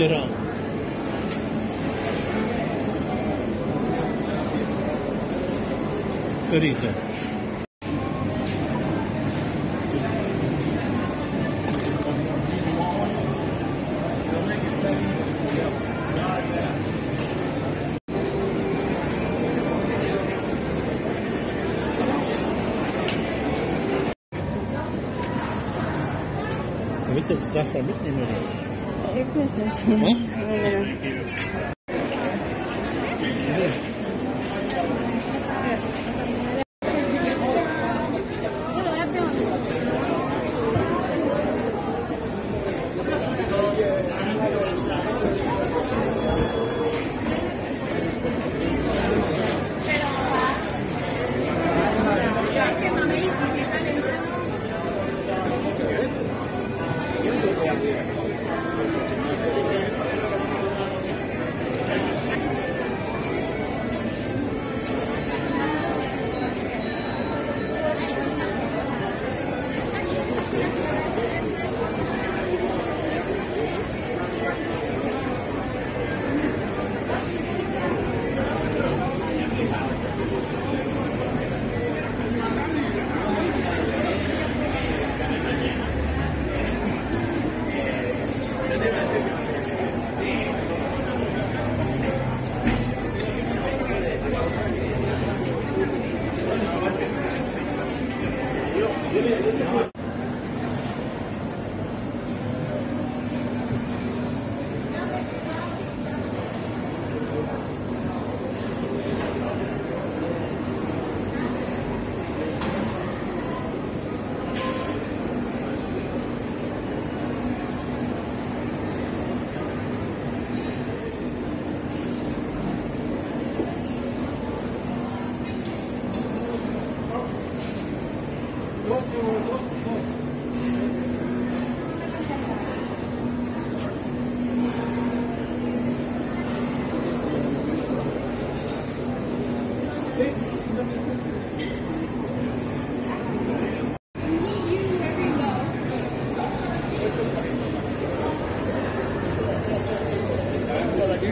it on. Teresa. Willst du das Sache mitnehmen oder 예쁘세요. 어? 네. 그렇죠. 네.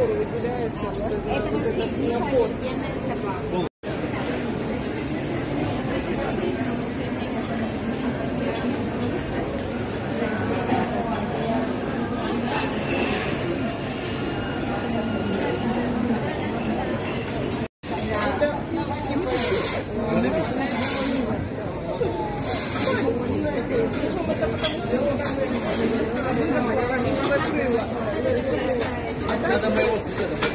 забору выделяется. Это вот этот забор.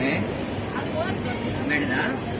¿Eh? ¿Verdad?